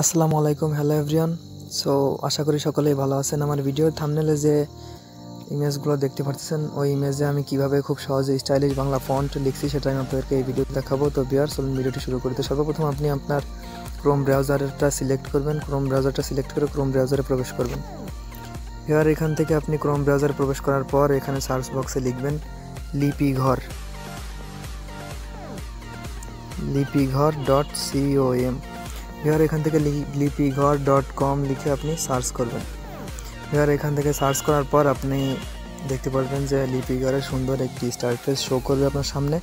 আসসালামু আলাইকুম hello everyone so আশা করি সকলেই ভালো আছেন। আমার ভিডিওর থামনেলে যে ইমেজগুলো দেখতে পাচ্ছেন, ওই ইমেজে আমি কীভাবে খুব সহজে স্টাইলিশ বাংলা ফন্ট লিখছি সেটা আমি আপনাদেরকে এই ভিডিও দেখাবো। তো বিয়ার চলুন ভিডিওটি শুরু করতে সর্বপ্রথম আপনি আপনার ক্রোম ব্রাউজারটা সিলেক্ট করবেন। ক্রোম ব্রাউজারটা সিলেক্ট করে ক্রোম ব্রাউজারে প্রবেশ করবেন। এবার এখান থেকে আপনি ক্রোম ব্রাউজারে প্রবেশ করার পর এখানে সার্চ বক্সে লিখবেন, লিপি ঘর। লিপিঘর ডট সিওএম এবার এখান থেকে লিপিঘর ডট কম লিখে আপনি সার্চ করবেন। এবার এখান থেকে সার্চ করার পর আপনি দেখতে পারবেন যে লিপি লিপিঘরের সুন্দর একটি স্টারফেস শো করবে আপনার সামনে।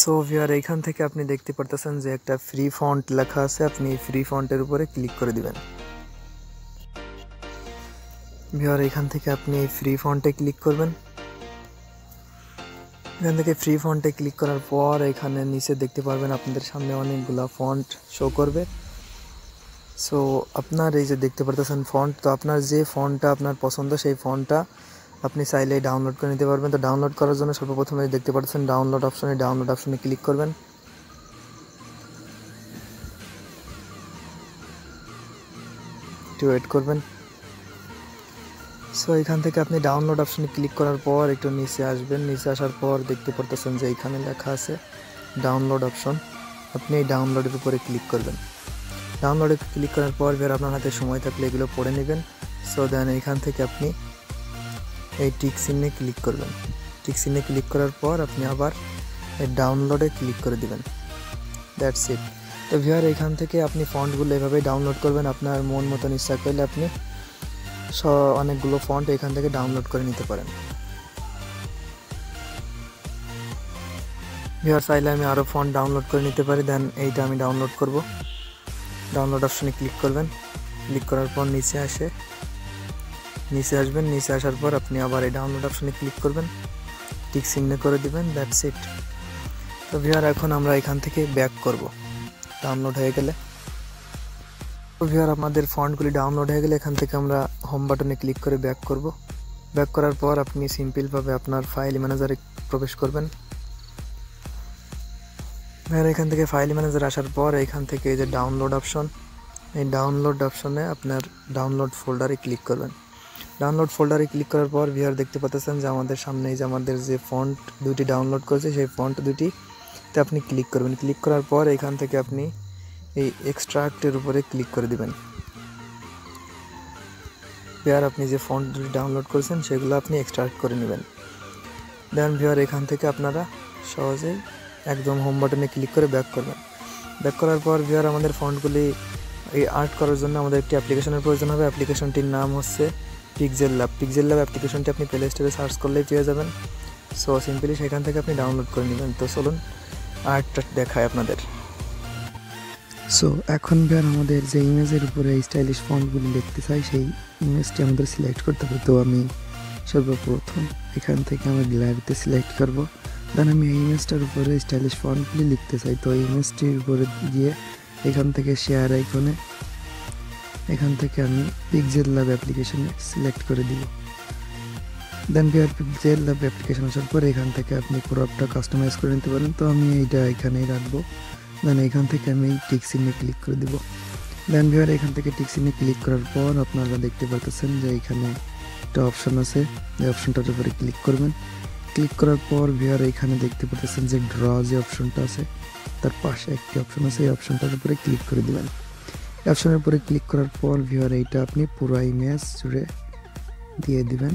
সো ভিয়ার এইখান থেকে আপনি দেখতে পারতেছেন যে একটা ফ্রি ফন্ট লেখা আছে, আপনি ফ্রি ফন্টের উপরে ক্লিক করে দিবেন। ভিয়ার এখান থেকে আপনি ফ্রি ফন্টে ক্লিক করবেন। এখান থেকে ফ্রি ফন্টে ক্লিক করার পর এখানে নিচে দেখতে পারবেন আপনাদের সামনে অনেকগুলো ফন্ট শো করবে। সো আপনার এই যে দেখতে পারতেছেন ফন্ট তো আপনার যে ফন্টটা আপনার পছন্দ, সেই ফন্টটা আপনি চাইলে ডাউনলোড করে নিতে পারবেন। তো ডাউনলোড করার জন্য সর্বপ্রথমে দেখতে পাচ্ছেন ডাউনলোড অপশনে ডাউনলোড অপশনে ক্লিক করবেন। একটু ওয়েট করবেন। সো এখান থেকে আপনি ডাউনলোড অপশনে ক্লিক করার পর একটু নিচে আসবেন। নিচে আসার পর দেখতে পারতেছেন যে এখানে লেখা আছে ডাউনলোড অপশন আপনি এই ডাউনলোডের উপরে ক্লিক করবেন। ডাউনলোডে ক্লিক করার পর এবার আপনার হাতে সময় থাকলে এগুলো পড়ে নেবেন। সো দেন এখান থেকে আপনি এই টিক চিহ্নে ক্লিক করবেন। টিক চিহ্নে ক্লিক করার পর আপনি আবার এই ডাউনলোডে ক্লিক করে দেবেন। দ্যাটস ইট তো ভিয়ার এখান থেকে আপনি ফন্টগুলো এভাবে ডাউনলোড করবেন। আপনার মন মতন ইচ্ছা করলে আপনি অনেকগুলো ফন্ট এখান থেকে ডাউনলোড করে নিতে পারেন। ভিওর চাইলে আমি আরও ফন্ট ডাউনলোড করে নিতে পারি, দেন এইটা আমি ডাউনলোড করব। ডাউনলোড অপশনে ক্লিক করবেন। ক্লিক করার পর নিচে আসে। নিচে আসবেন, নিচে আসার পর আপনি আবার এই ডাউনলোড অপশনে ক্লিক করবেন। টিক চিহ্ন করে দিবেন, দ্যাটস ইট। তো ভিওর এখন আমরা এখান থেকে ব্যাক করব। ডাউনলোড হয়ে গেলে। ভিওর আমাদের ফন্টগুলি ডাউনলোড হয়ে গেলে এখান থেকে আমরা হোম বাটনে ক্লিক করে ব্যাক করব। ব্যাক করার পর আপনি সিম্পলভাবে আপনার ফাইল ম্যানেজারে প্রবেশ করবেন। এবার এখান থেকে ফাইল ম্যানেজার আসার পর এখান থেকে এই যে ডাউনলোড অপশন এই ডাউনলোড অপশনে আপনার ডাউনলোড ফোল্ডারে ক্লিক করবেন। ডাউনলোড ফোল্ডারে ক্লিক করার পর ভিআর দেখতে পাচ্ছেন যে আমাদের সামনে এই যে আমাদের যে ফন্ট দুটি ডাউনলোড করেছে, সেই ফন্ট দুটিতে আপনি ক্লিক করবেন। ক্লিক করার পর এখান থেকে আপনি এই এক্সট্রাক্টের উপরে ক্লিক করে দিবেন। ভিআর আপনি যে ফন্টগুলি ডাউনলোড করেছেন, সেগুলো আপনি এক্সট্রাক্ট করে নেবেন। দেন ভিআর এখান থেকে আপনারা সহজেই একদম হোম বাটনে ক্লিক করে ব্যাক করবেন। ব্যাক করার পর ভিআর আমাদের ফন্টগুলি এই আর্ট করার জন্য আমাদের একটি অ্যাপ্লিকেশনের প্রয়োজন হবে। অ্যাপ্লিকেশনটির নাম হচ্ছে পিকজেল ল্যাব পিকজেল ল্যাব অ্যাপ্লিকেশনটি আপনি প্লে স্টোরে সার্চ করলেই পেয়ে যাবেন। সো সিম্পলি সেখান থেকে আপনি ডাউনলোড করে নেবেন। তো চলুন আর্টটা দেখায় আপনাদের। সো এখন বের আমাদের যে ইমেজের উপরে স্টাইলিশ ফন্টগুলি দেখতে চাই, সেই ইমেজটি আমাদের সিলেক্ট করতে হবে। তো আমি সর্বপ্রথম এখান থেকে আমি গ্যালারিতে সিলেক্ট করব। দেন আমি এই ইমেজটার উপরে স্টাইলিশ ফন্টগুলি লিখতে চাই। তো এই ইমেজটির উপরে গিয়ে এখান থেকে শেয়ার আইকনে এখান থেকে আমি পিকজেল ল্যাব অ্যাপ্লিকেশনে সিলেক্ট করে দিব। Then B R pixel lab application আসার পর এখান থেকে আপনি ক্রপটা কাস্টমাইজ করে নিতে পারেন। তো আমি এইটা এখানেই রাখব। দেন এখান থেকে আমি টিক চিহ্নে ক্লিক করে দিব। দেন ভিওর এখান থেকে টিক চিহ্নে ক্লিক করার পর আপনারা দেখতে পাচ্ছেন যে এখানে একটা অপশন আছে। এই অপশনটার উপরে ক্লিক করবেন। ক্লিক করার পর ভিওর এখানে দেখতে পাচ্ছেন যে ড্র যে অপশনটা আছে, তার পাশে একটি অপশন আছে। এই অপশনটার উপরে ক্লিক করে দিবেন। অপশনের উপরে ক্লিক করার পর ভিওর এইটা আপনি পুরো ইমেজ জুড়ে দিয়ে দিবেন।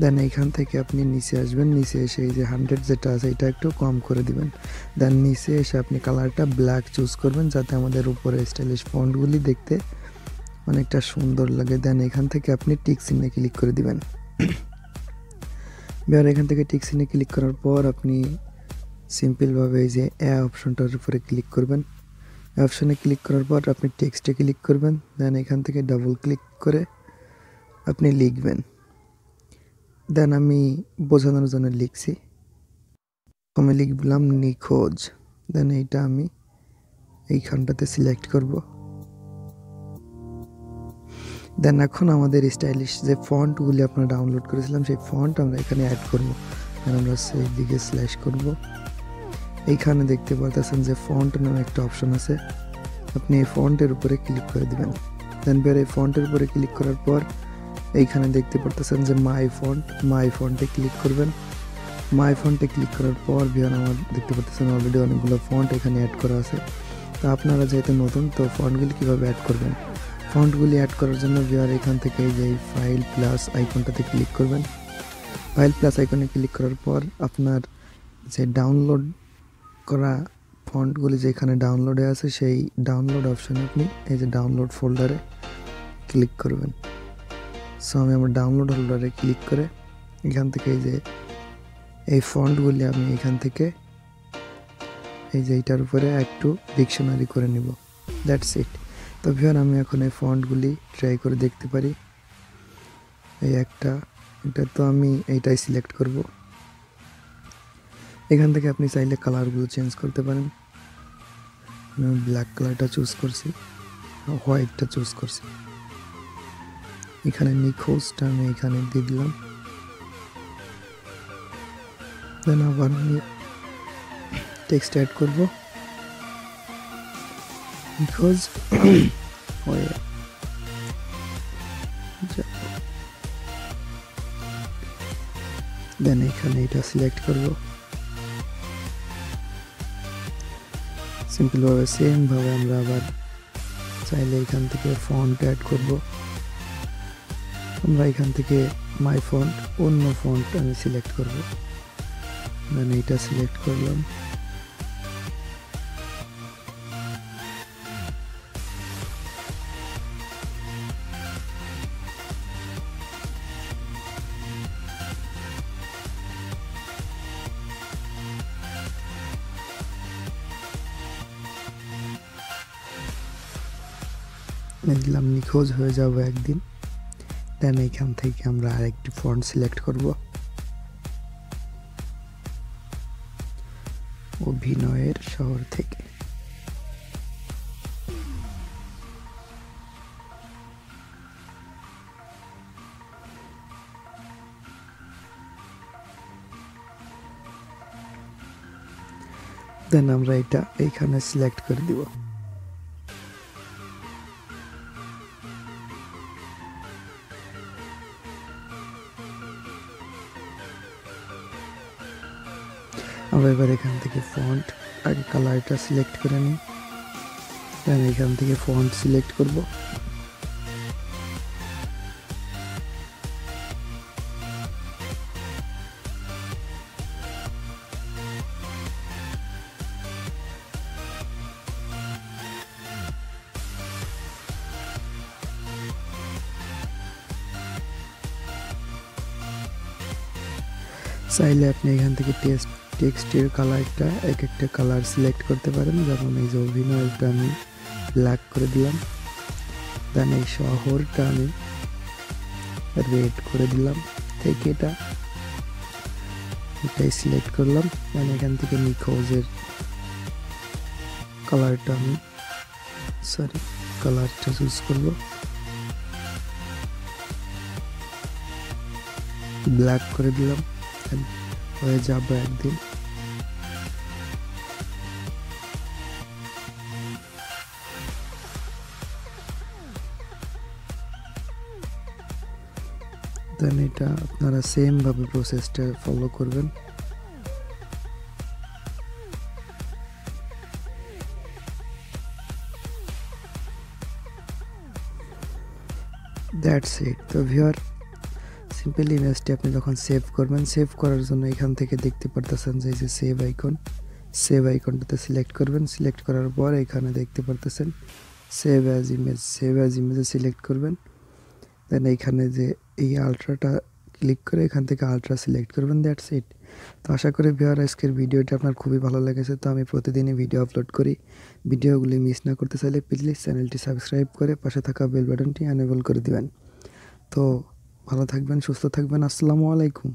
দেন এইখান থেকে আপনি নিচে আসবেন, নিচে এসে এই যে হান্ড্রেড যেটা আছে এটা একটু কম করে দিবেন। দেন নিচে এসে আপনি কালারটা ব্ল্যাক চুজ করবেন যাতে আমাদের উপরে স্টাইলিশ ফন্টগুলি দেখতে অনেকটা সুন্দর লাগে। দেন এখান থেকে আপনি টিক ক্লিক করে দিবেন। এবার এখান থেকে টিক ক্লিক করার পর আপনি সিম্পলভাবে এই যে এ অপশনটার উপরে ক্লিক করবেন। অপশনে ক্লিক করার পর আপনি টেক্সটে ক্লিক করবেন। দেন এখান থেকে ডাবল ক্লিক করে আপনি লিখবেন। দেন আমি বোঝানোর জন্য লিখছি। প্রথমে লিখলাম নিখোঁজ। দেন এইটা আমি এইখানটাতে সিলেক্ট করব। দেন এখন আমাদের স্টাইলিশ যে ফন্টগুলি আপনারা ডাউনলোড করেছিলাম, সেই ফন্ট আমরা এখানে অ্যাড করব। দেন আমরা সেই দিকে স্ল্যাশ করব। এইখানে দেখতে পারতেছেন যে ফন্ট নামে একটা অপশন আছে। আপনি এই ফন্টের উপরে ক্লিক করে দেবেন। দেন বের এই ফন্টের উপরে ক্লিক করার পর এইখানে দেখতে পারতেছেন যে মাই ফন্ট মাই ফন্টে ক্লিক করবেন। মাই ফন্টে ক্লিক করার পর বিহার আমার দেখতে পারতেছেন অলরেডি অনেকগুলো ফন্ট এখানে অ্যাড করা আছে। তো আপনারা যেহেতু নতুন, তো ফন্টগুলি কীভাবে অ্যাড করবেন? ফন্টগুলি অ্যাড করার জন্য বিহার এখান থেকে যে ফাইল প্লাস আইকনটাতে ক্লিক করবেন। ফাইল প্লাস আইকনে ক্লিক করার পর আপনার যে ডাউনলোড করা ফন্টগুলি যেখানে ডাউনলোডে আছে, সেই ডাউনলোড অপশানে আপনি এই যে ডাউনলোড ফোল্ডারে ক্লিক করবেন। সো আমি আমার ডাউনলোড ফোল্ডারে ক্লিক করে এখান থেকে এই যে, এই ফন্টগুলি আমি এখান থেকে এই যে এইটার উপরে একটু ডিকশনারি করে নিব। দ্যাটস ইট তো ভিওর আমি এখন এই ফন্টগুলি ট্রাই করে দেখতে পারি। এই একটা, এটা তো আমি এইটাই সিলেক্ট করব। এখান থেকে আপনি চাইলে কালারগুলো চেঞ্জ করতে পারেন। আমি ব্ল্যাক কালারটা চুজ করছি। হোয়াইটটা চুজ করছি। এখানে নিখোঁজটা আমি এখানে দিয়ে দিলাম। দেন আবার আমি টেক্সট অ্যাড করব। বিকজ হয়ে দেন এখানে এটা সিলেক্ট করব। সিম্পলভাবে সেমভাবে আমরা আবার চাইলে এখান থেকে ফন্ট অ্যাড করব। আমরা এখান থেকে মাই ফন্ট অন্য ফন্ট আমি সিলেক্ট করব। দেন এইটা সিলেক্ট করলাম। দেখলাম নিখোঁজ হয়ে যাব একদিন। দেন এখান থেকে আমরা আরেকটি ফন্ট সিলেক্ট করব। অভিনয়ের শহর থেকে। দেন আমরা এটা এইখানে সিলেক্ট করে দিব। আমরা এবার এখান থেকে ফন্ট আগে কালারটা সিলেক্ট করে নিই। দেন এখান থেকে ফন্ট সিলেক্ট করব। চাইলে আপনি এখান থেকে টেস্ট টেক্সটের কালারটা এক একটা কালার সিলেক্ট করতে পারেন। যেমন এই যে অভিনয়টা আমি ব্ল্যাক করে দিলাম। দেন এই শহরটা আমি রেড করে দিলাম। থেকে এটা, এটাই সিলেক্ট করলাম। দেন এখান থেকে নিখোঁজের কালারটা আমি, সরি, কালারটা চুজ করব। ব্ল্যাক করে দিলাম। হয়ে যাব একদিন। দেন এটা আপনারা সেমভাবে প্রসেসটা ফলো করবেন। দ্যাটস ইট তো ভিওর সিম্পল ইমেজটি আপনি যখন সেভ করবেন সেভ করার জন্য এখান থেকে দেখতে পারতেছেন যে যে সেভ আইকন সেভ আইকনটাতে সিলেক্ট করবেন। সিলেক্ট করার পর এখানে দেখতে পারতেছেন save as image save as ইমেজে select করবেন। দেন এইখানে যে এই আলট্রাটা ক্লিক করে এখান থেকে আলট্রা সিলেক্ট করবেন দ্যাটস ইট তো আশা করি ভিওর আজকের ভিডিওটি আপনার খুবই ভালো লেগেছে, তো আমি প্রতিদিনই ভিডিও আপলোড করি। ভিডিওগুলি মিস না করতে চাইলে প্লিজ চ্যানেলটি সাবস্ক্রাইব করে পাশে থাকা বেল বাটনটি অ্যানেবল করে দিবেন। তো ভালো থাকবেন, সুস্থ থাকবেন, আসসালামু আলাইকুম।